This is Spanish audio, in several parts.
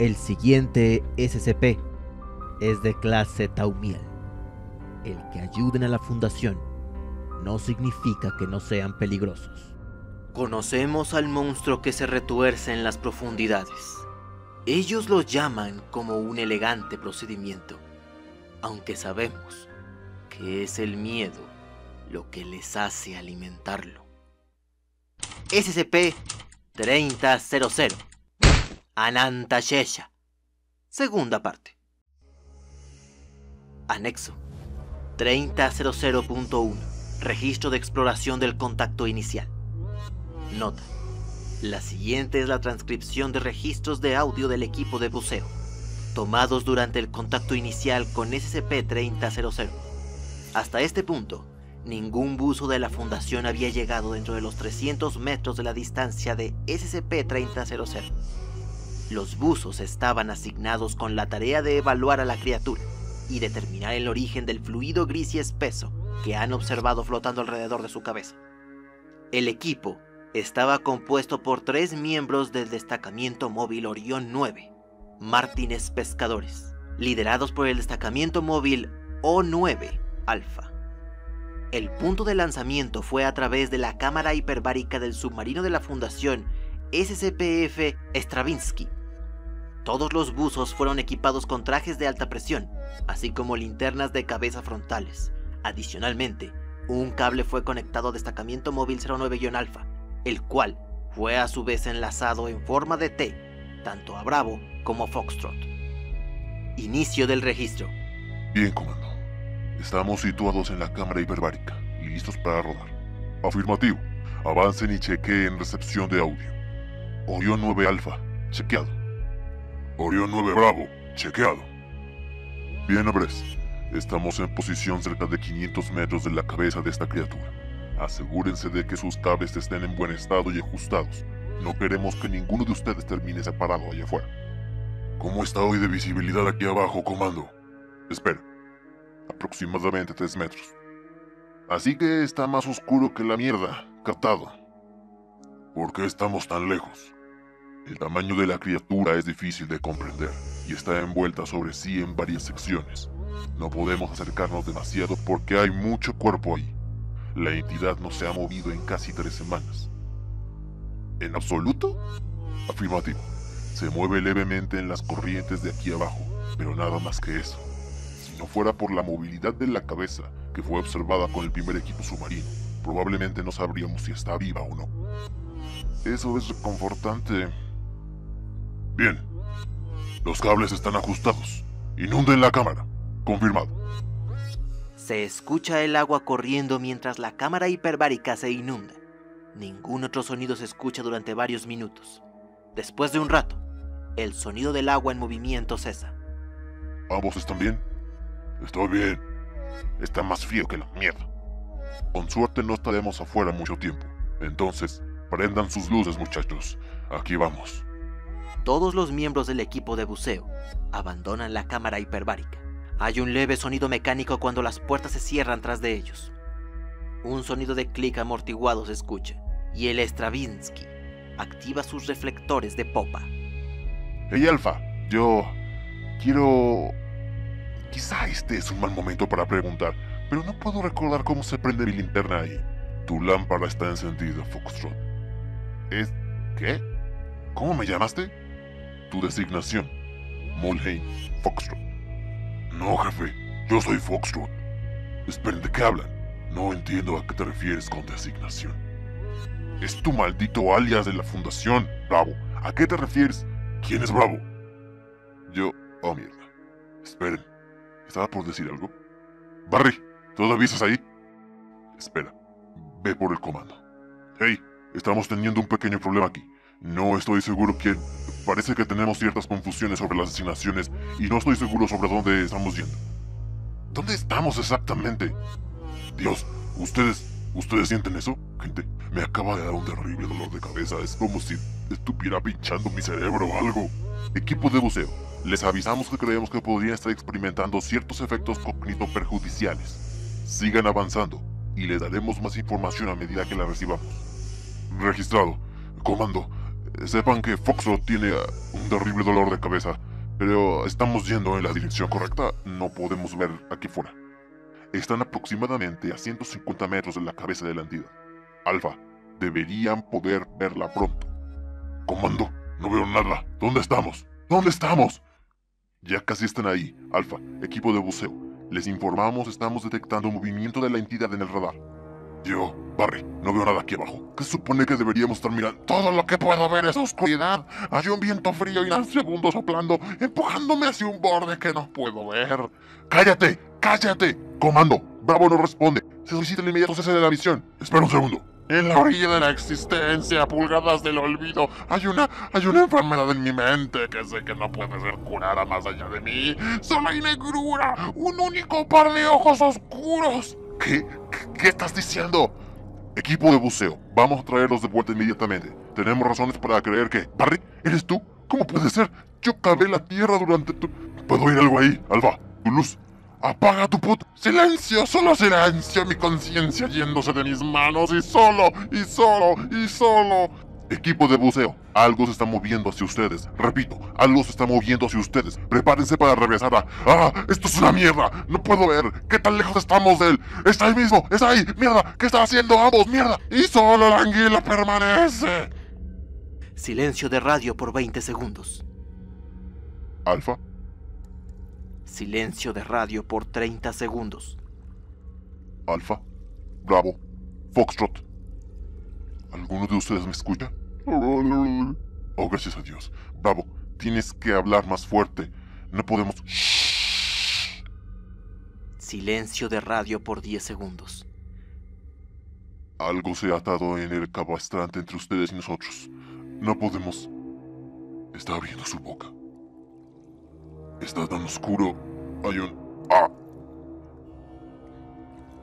El siguiente SCP es de clase Taumiel. El que ayuden a la fundación no significa que no sean peligrosos. Conocemos al monstruo que se retuerce en las profundidades. Ellos lo llaman como un elegante procedimiento, aunque sabemos que es el miedo lo que les hace alimentarlo. SCP-3000 Anantashesha Segunda parte. Anexo. 3000.1 Registro de exploración del contacto inicial. Nota. La siguiente es la transcripción de registros de audio del equipo de buceo tomados durante el contacto inicial con SCP-3000. Hasta este punto, ningún buzo de la Fundación había llegado dentro de los 300 metros de la distancia de SCP-3000. Los buzos estaban asignados con la tarea de evaluar a la criatura y determinar el origen del fluido gris y espeso que han observado flotando alrededor de su cabeza. El equipo estaba compuesto por tres miembros del destacamiento móvil Orión 9, Martínez Pescadores, liderados por el destacamiento móvil O9 Alpha. El punto de lanzamiento fue a través de la cámara hiperbárica del submarino de la Fundación SCPF Stravinsky. Todos los buzos fueron equipados con trajes de alta presión, así como linternas de cabeza frontales. Adicionalmente, un cable fue conectado a destacamiento móvil 09-Alpha, el cual fue a su vez enlazado en forma de T tanto a Bravo como a Foxtrot. Inicio del registro. Bien, comando. Estamos situados en la cámara hiperbárica y listos para rodar. Afirmativo. Avancen y chequeen recepción de audio. Orión 9 Alfa, chequeado. Orión 9 Bravo, chequeado. Bien, hombres. Estamos en posición cerca de 500 metros de la cabeza de esta criatura. Asegúrense de que sus cables estén en buen estado y ajustados no queremos que ninguno de ustedes termine separado allá afuera. ¿Cómo está hoy de visibilidad aquí abajo, comando? Espera. Aproximadamente 3 metros. Así que está más oscuro que la mierda, captado. ¿Por qué estamos tan lejos? El tamaño de la criatura es difícil de comprender y está envuelta sobre sí en varias secciones. No podemos acercarnos demasiado porque hay mucho cuerpo ahí. La entidad no se ha movido en casi tres semanas. ¿En absoluto? Afirmativo. Se mueve levemente en las corrientes de aquí abajo, pero nada más que eso. No fuera por la movilidad de la cabeza, que fue observada con el primer equipo submarino, probablemente no sabríamos si está viva o no. Eso es reconfortante. Bien. Los cables están ajustados. Inunden la cámara. Confirmado. Se escucha el agua corriendo mientras la cámara hiperbárica se inunda. Ningún otro sonido se escucha durante varios minutos. Después de un rato, el sonido del agua en movimiento cesa. ¿Ambos están bien? Estoy bien. Está más frío que la mierda. Con suerte no estaremos afuera mucho tiempo. Entonces, prendan sus luces, muchachos. Aquí vamos. Todos los miembros del equipo de buceo abandonan la cámara hiperbárica. Hay un leve sonido mecánico cuando las puertas se cierran tras de ellos. Un sonido de clic amortiguado se escucha, y el Stravinsky activa sus reflectores de popa. Hey Alfa, yo quiero... Quizá este es un mal momento para preguntar, pero no puedo recordar cómo se prende mi linterna ahí. Tu lámpara está encendida, Foxtrot. ¿Es... qué? ¿Cómo me llamaste? Tu designación. Mulheim Foxtrot. No, jefe, yo soy Foxtrot. Esperen, ¿de qué hablan? No entiendo a qué te refieres con designación. Es tu maldito alias de la fundación, Bravo. ¿A qué te refieres? ¿Quién es Bravo? Yo... Oh, mierda. Esperen. ¿Estaba por decir algo? Barry, ¿todavía estás ahí? Espera. Ve por el comando. Hey, estamos teniendo un pequeño problema aquí. No estoy seguro quién... Parece que tenemos ciertas confusiones sobre las asignaciones y no estoy seguro sobre dónde estamos yendo. ¿Dónde estamos exactamente? Dios, ¿ustedes, ustedes sienten eso? Gente, me acaba de dar un terrible dolor de cabeza. Es como si estuviera pinchando mi cerebro o algo. Equipo de buceo, les avisamos que creemos que podrían estar experimentando ciertos efectos cognito perjudiciales. Sigan avanzando y le daremos más información a medida que la recibamos. Registrado. Comando, sepan que Foxtrot tiene uh, un terrible dolor de cabeza, pero estamos yendo en la dirección correcta. No podemos ver aquí fuera. Están aproximadamente a 150 metros de la cabeza de la. Alfa, deberían poder verla pronto. Comando, no veo nada. ¿Dónde estamos? ¿Dónde estamos? Ya casi están ahí. Alfa, equipo de buceo. Les informamos, estamos detectando movimiento de la entidad en el radar. Yo, Barry, no veo nada aquí abajo. ¿Qué supone que deberíamos estar mirando? Todo lo que puedo ver es oscuridad. Hay un viento frío y segundo soplando, empujándome hacia un borde que no puedo ver. ¡Cállate! ¡Cállate! Comando, Bravo no responde. Se solicita el inmediato cese de la misión. Espera un segundo. En la orilla de la existencia, pulgadas del olvido, hay una, hay una enfermedad en mi mente que sé que no puede ser curada más allá de mí. Solo hay negrura, un único par de ojos oscuros. ¿Qué? ¿Qué, estás diciendo? Equipo de buceo, vamos a traerlos de vuelta inmediatamente. Tenemos razones para creer que... Barry, ¿eres tú? ¿Cómo puede ser? Yo cavé la tierra durante tu... ¿Puedo oír algo ahí? Alba, tu luz, Apaga tu puto... Silencio, solo silencio, mi conciencia yéndose de mis manos y solo, y solo, y solo. Equipo de buceo, algo se está moviendo hacia ustedes. Repito, algo se está moviendo hacia ustedes. Prepárense para regresar a... ¡Ah! ¡Esto es una mierda! ¡No puedo ver! ¿Qué tan lejos estamos de él? ¡Está ahí mismo! ¡Está ahí! ¡Mierda! ¿Qué está haciendo ambos? ¡Mierda! Y solo la anguila permanece. Silencio de radio por 20 segundos. Alfa. Silencio de radio por 30 segundos. Alfa, Bravo, Foxtrot. ¿Alguno de ustedes me escucha? Oh, gracias a Dios. Bravo, tienes que hablar más fuerte. No podemos... Silencio de radio por 10 segundos. Algo se ha atado en el cabastrante entre ustedes y nosotros. No podemos... Está abriendo su boca. Está tan oscuro. Hay un... ¡Ah!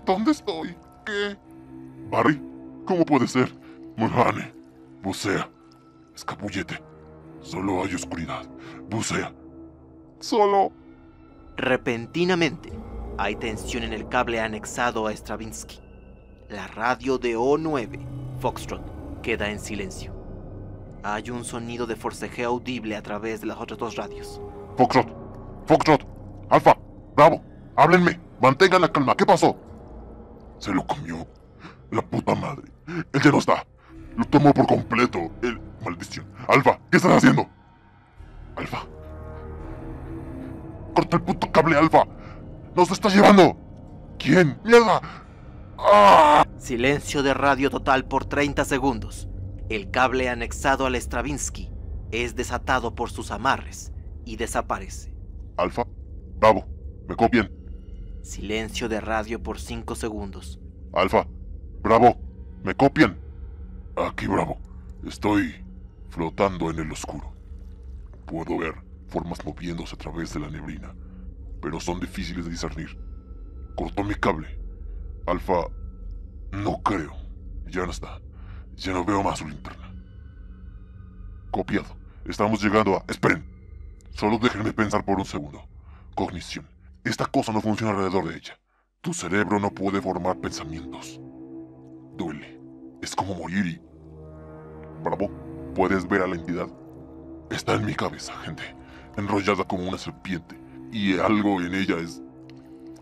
¿Dónde estoy? ¿Qué? Barry, ¿cómo puede ser? Mulhane, bucea. Escapullete. Solo hay oscuridad. Bucea. Solo... Repentinamente, hay tensión en el cable anexado a Stravinsky. La radio de O9, Foxtrot, queda en silencio. Hay un sonido de forcejeo audible a través de las otras dos radios. Foxtrot, Foxtrot, Alfa, Bravo, háblenme, mantengan la calma, ¿qué pasó? Se lo comió. La puta madre. Él ya no está. Lo tomó por completo. El... Maldición. Alfa, ¿qué estás haciendo? Alfa. Corta el puto cable, Alfa. Nos está llevando. ¿Quién? ¡Mierda! ¡Ah! Silencio de radio total por 30 segundos. El cable anexado al Stravinsky es desatado por sus amarres y desaparece. Alfa, Bravo, me copian. Silencio de radio por 5 segundos. Alfa, Bravo, me copian. Aquí, Bravo. Estoy flotando en el oscuro. Puedo ver formas moviéndose a través de la neblina, pero son difíciles de discernir. Cortó mi cable. Alfa, no creo. Ya no está. Ya no veo más su linterna. Copiado. Estamos llegando a... Esperen. Solo déjenme pensar por un segundo. Cognición. Esta cosa no funciona alrededor de ella. Tu cerebro no puede formar pensamientos. Duele. Es como morir y... Bravo, ¿puedes ver a la entidad? Está en mi cabeza, gente. Enrollada como una serpiente. Y algo en ella es...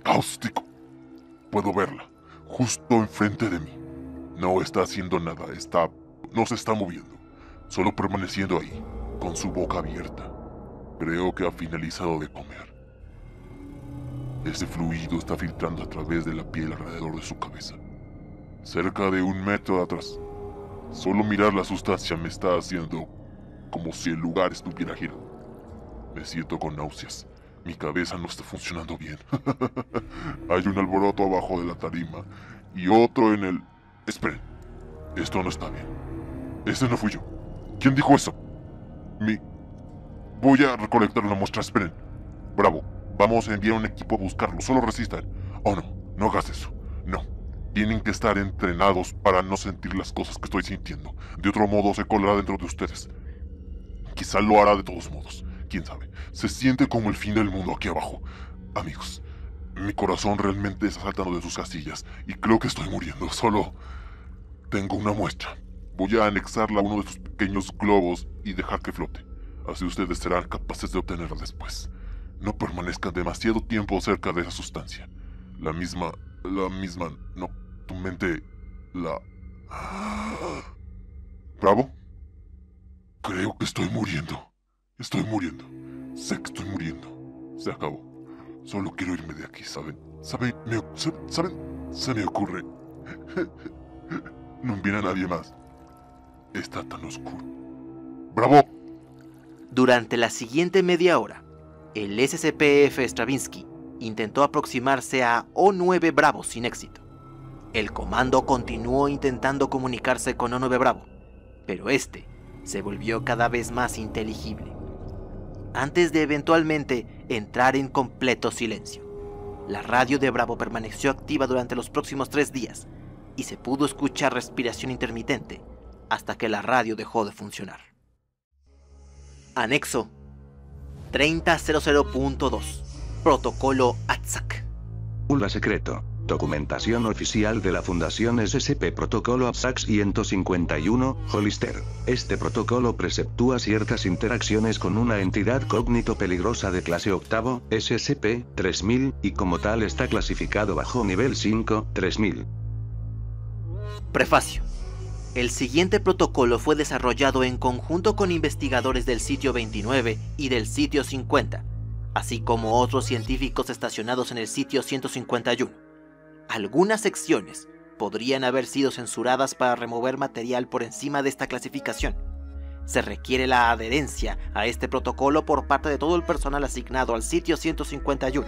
cáustico. Puedo verla. Justo enfrente de mí. No está haciendo nada. Está... no se está moviendo. Solo permaneciendo ahí, con su boca abierta. Creo que ha finalizado de comer. Ese fluido está filtrando a través de la piel alrededor de su cabeza. Cerca de un metro atrás. Solo mirar la sustancia me está haciendo como si el lugar estuviera girando. Me siento con náuseas. Mi cabeza no está funcionando bien. Hay un alboroto abajo de la tarima y otro en el... Esperen. Esto no está bien. Ese no fui yo. ¿Quién dijo eso? Mi... Voy a recolectar una muestra, esperen. Bravo, vamos a enviar un equipo a buscarlo, solo resistan. Oh no, no hagas eso. No. Tienen que estar entrenados para no sentir las cosas que estoy sintiendo. De otro modo se colará dentro de ustedes. Quizá lo hará de todos modos. Quién sabe. Se siente como el fin del mundo aquí abajo. Amigos, Mi corazón realmente está saltando de sus casillas y creo que estoy muriendo. Solo tengo una muestra. Voy a anexarla a uno de sus pequeños globos y dejar que flote. Así ustedes serán capaces de obtenerla después. No permanezcan demasiado tiempo cerca de esa sustancia. La misma... La misma... No, tu mente... La... ¿Bravo? Creo que estoy muriendo. Estoy muriendo. Sé que estoy muriendo. Se acabó. Solo quiero irme de aquí, ¿saben? ¿Saben? Me, ¿Saben? Se me ocurre. no viene a nadie más. Está tan oscuro. ¡Bravo! Durante la siguiente media hora, el SCPF Stravinsky intentó aproximarse a O9 Bravo sin éxito. El comando continuó intentando comunicarse con O9 Bravo, pero este se volvió cada vez más inteligible. Antes de eventualmente entrar en completo silencio, la radio de Bravo permaneció activa durante los próximos tres días y se pudo escuchar respiración intermitente hasta que la radio dejó de funcionar. Anexo 3000.2 Protocolo ATSAC. ULA secreto. Documentación oficial de la Fundación SSP Protocolo ATSAC 151, Hollister. Este protocolo preceptúa ciertas interacciones con una entidad cognito peligrosa de clase octavo, SSP 3000, y como tal está clasificado bajo nivel 5, 3000. Prefacio. El siguiente protocolo fue desarrollado en conjunto con investigadores del sitio 29 y del sitio 50, así como otros científicos estacionados en el sitio 151. Algunas secciones podrían haber sido censuradas para remover material por encima de esta clasificación. Se requiere la adherencia a este protocolo por parte de todo el personal asignado al sitio 151,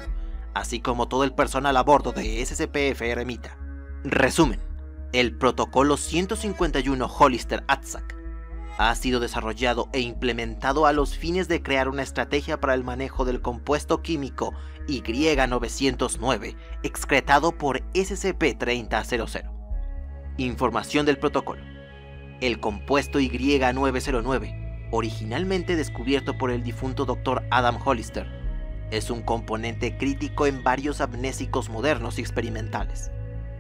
así como todo el personal a bordo de SCPF Eremita. Resumen. El protocolo 151 Hollister ATSAC ha sido desarrollado e implementado a los fines de crear una estrategia para el manejo del compuesto químico Y909 excretado por SCP-3000. Información del protocolo. El compuesto Y909, originalmente descubierto por el difunto Dr. Adam Hollister, es un componente crítico en varios amnésicos modernos y experimentales.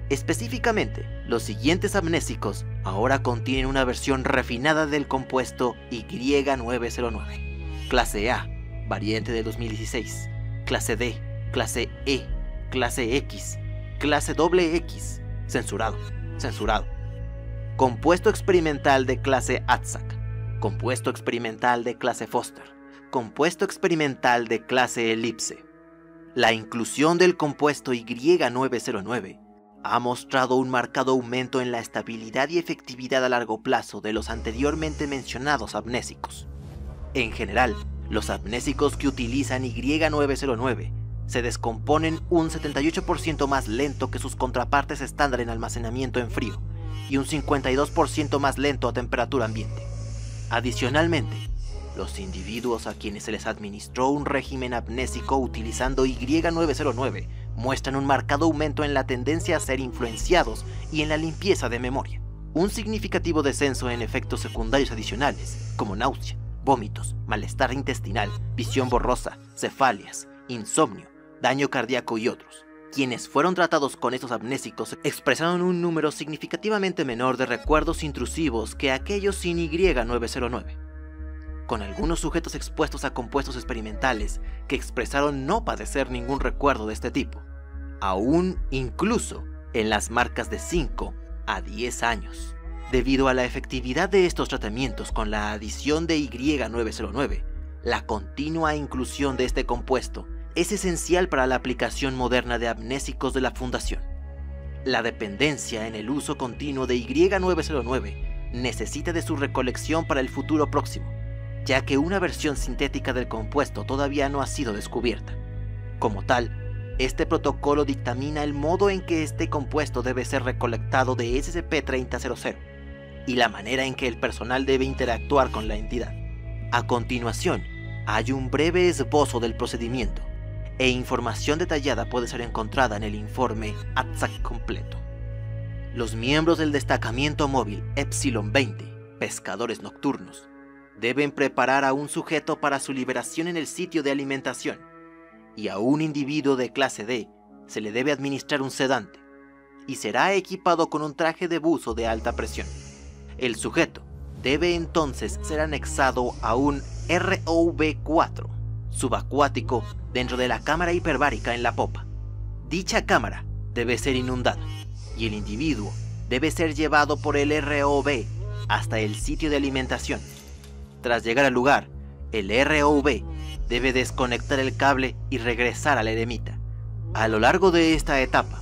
Específicamente, los siguientes amnésicos ahora contienen una versión refinada del compuesto Y909, clase A, variante de 2016, clase D, clase E, clase X, clase X, censurado, censurado. Compuesto experimental de clase ATSAC, compuesto experimental de clase Foster, compuesto experimental de clase Elipse. La inclusión del compuesto Y909 ha mostrado un marcado aumento en la estabilidad y efectividad a largo plazo de los anteriormente mencionados amnésicos. En general, los amnésicos que utilizan Y909 se descomponen un 78% más lento que sus contrapartes estándar en almacenamiento en frío y un 52% más lento a temperatura ambiente. Adicionalmente, los individuos a quienes se les administró un régimen amnésico utilizando Y909 muestran un marcado aumento en la tendencia a ser influenciados y en la limpieza de memoria. Un significativo descenso en efectos secundarios adicionales, como náusea, vómitos, malestar intestinal, visión borrosa, cefalias, insomnio, daño cardíaco y otros. Quienes fueron tratados con estos amnésicos expresaron un número significativamente menor de recuerdos intrusivos que aquellos sin Y909 con algunos sujetos expuestos a compuestos experimentales que expresaron no padecer ningún recuerdo de este tipo aún incluso en las marcas de 5 a 10 años. Debido a la efectividad de estos tratamientos con la adición de Y909, la continua inclusión de este compuesto es esencial para la aplicación moderna de amnésicos de la Fundación. La dependencia en el uso continuo de Y909 necesita de su recolección para el futuro próximo, ya que una versión sintética del compuesto todavía no ha sido descubierta. Como tal, este protocolo dictamina el modo en que este compuesto debe ser recolectado de SCP-3000 y la manera en que el personal debe interactuar con la entidad. A continuación, hay un breve esbozo del procedimiento e información detallada puede ser encontrada en el informe ATSAC completo. Los miembros del destacamiento móvil Epsilon 20, pescadores nocturnos, deben preparar a un sujeto para su liberación en el sitio de alimentación y a un individuo de clase D se le debe administrar un sedante y será equipado con un traje de buzo de alta presión. El sujeto debe entonces ser anexado a un ROV-4 subacuático dentro de la cámara hiperbárica en la popa. Dicha cámara debe ser inundada y el individuo debe ser llevado por el ROV hasta el sitio de alimentación. Tras llegar al lugar, el ROV debe desconectar el cable y regresar al eremita. A lo largo de esta etapa,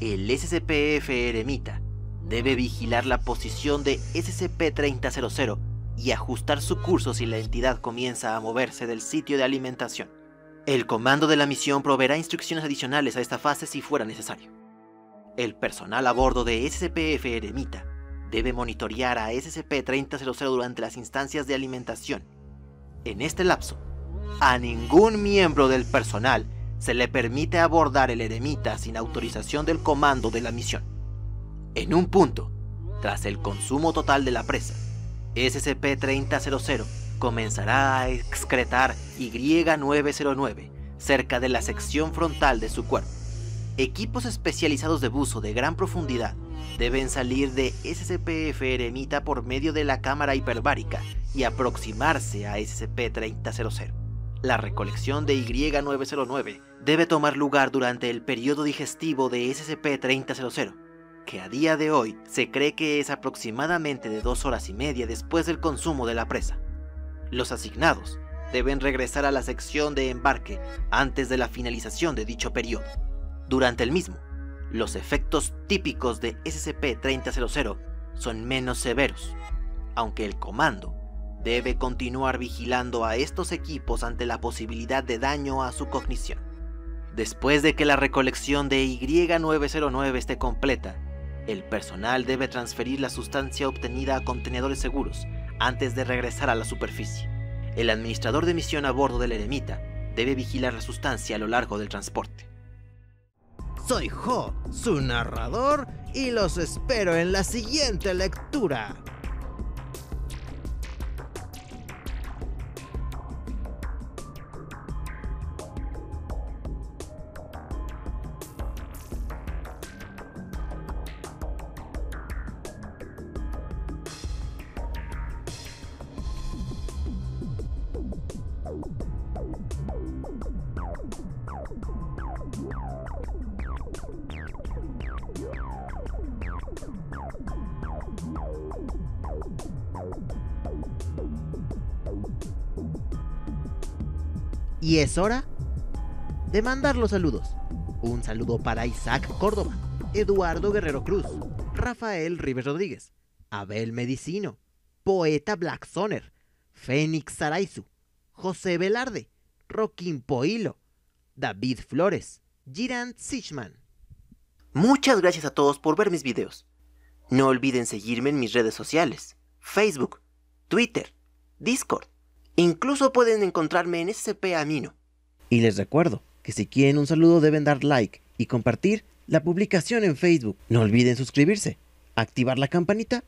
el SCPF eremita debe vigilar la posición de SCP-3000 y ajustar su curso si la entidad comienza a moverse del sitio de alimentación. El comando de la misión proveerá instrucciones adicionales a esta fase si fuera necesario. El personal a bordo de SCPF Eremita debe monitorear a SCP-3000 durante las instancias de alimentación. En este lapso, a ningún miembro del personal se le permite abordar el Eremita sin autorización del comando de la misión. En un punto, tras el consumo total de la presa, SCP-3000 comenzará a excretar Y-909 cerca de la sección frontal de su cuerpo. Equipos especializados de buzo de gran profundidad deben salir de SCPF Eremita por medio de la cámara hiperbárica y aproximarse a SCP-3000. La recolección de Y-909 debe tomar lugar durante el periodo digestivo de SCP-3000, que a día de hoy se cree que es aproximadamente de dos horas y media después del consumo de la presa. Los asignados deben regresar a la sección de embarque antes de la finalización de dicho periodo. Durante el mismo, los efectos típicos de SCP-3000 son menos severos, aunque el comando debe continuar vigilando a estos equipos ante la posibilidad de daño a su cognición. Después de que la recolección de Y909 esté completa, el personal debe transferir la sustancia obtenida a contenedores seguros antes de regresar a la superficie. El administrador de misión a bordo del eremita debe vigilar la sustancia a lo largo del transporte. Soy Jo, su narrador, y los espero en la siguiente lectura. Y es hora de mandar los saludos. Un saludo para Isaac Córdoba, Eduardo Guerrero Cruz, Rafael Rives Rodríguez, Abel Medicino, Poeta Black Soner, Fénix Saraizu, José Velarde, Roquín Poilo, David Flores, Girant Sichman. Muchas gracias a todos por ver mis videos. No olviden seguirme en mis redes sociales, Facebook, Twitter, Discord Incluso pueden encontrarme en SCP Amino. Y les recuerdo que si quieren un saludo deben dar like y compartir la publicación en Facebook. No olviden suscribirse, activar la campanita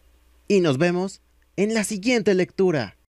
y nos vemos en la siguiente lectura.